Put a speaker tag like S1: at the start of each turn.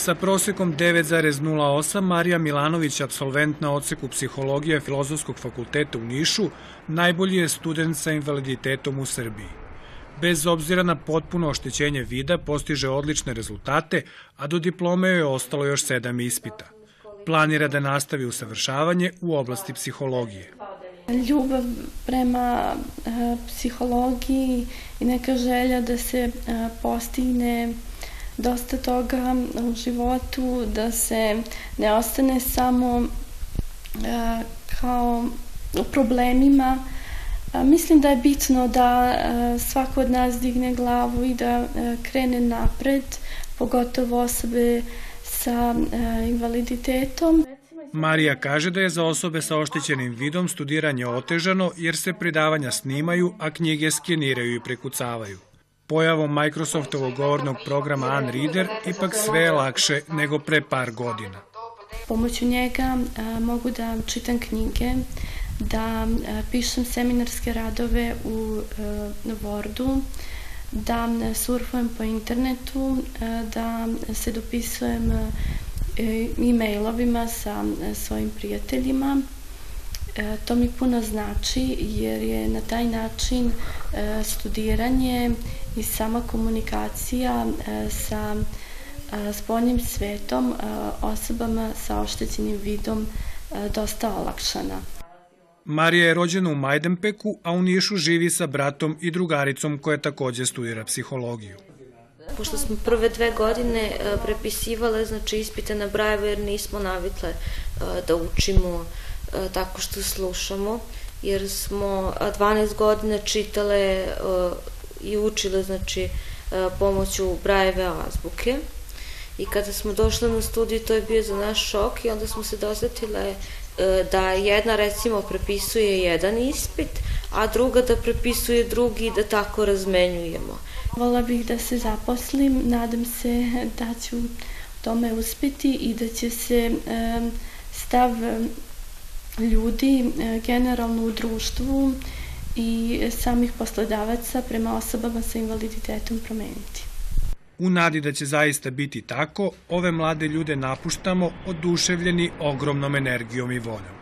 S1: Sa prosekom 9,08 Marija Milanović, absolvent na oceku psihologije Filozofskog fakulteta u Nišu, najbolji je student sa invaliditetom u Srbiji. Bez obzira na potpuno oštećenje vida, postiže odlične rezultate, a do diplome je ostalo još sedam ispita. Planira da nastavi usavršavanje u oblasti psihologije.
S2: Ljubav prema e, psihologiji i neka želja da se e, postigne dosta toga u životu, da se ne ostane samo e, kao u problemima. Mislim da je bitno da svako od nas digne glavu i da krene napred, pogotovo osobe sa invaliditetom.
S1: Marija kaže da je za osobe sa oštećenim vidom studiranje otežano jer se predavanja snimaju, a knjige skeniraju i prekucavaju. Pojavom Microsoftovog govornog programa Unreader ipak sve je lakše nego pre par godina.
S2: Pomoću njega a, mogu da čitam knjige, da a, pišem seminarske radove u a, Wordu, da surfujem po internetu, da se dopisujem E, e-mailovima sa e, svojim prijateljima. E, to mi puno znači jer je na taj način studiranje i sama komunikacija sa spoljnim svetom osobama sa oštećenim vidom dosta olakšana.
S1: Marija je rođena u Majdanpeku, a u Nišu živi sa bratom i drugaricom koja takođe studira psihologiju
S3: pošto smo prve dve godine e, prepisivale znači ispite na Brajevo jer nismo navikle e, da učimo e, tako što slušamo jer smo 12 godina čitale i učile znači pomoću Brajeve azbuke i kada smo došle na studiju to je bio za naš šok i onda smo se dosetile da jedna recimo prepisuje jedan ispit, a druga da prepisuje drugi i da tako razmenjujemo.
S2: Vola bih da se zaposlim, nadam se da ću tome uspeti i da će se stav ljudi generalno u društvu i samih poslodavaca prema osobama sa invaliditetom promeniti.
S1: U nadi da će zaista biti tako, ove mlade ljude napuštamo oduševljeni ogromnom energijom i voljom.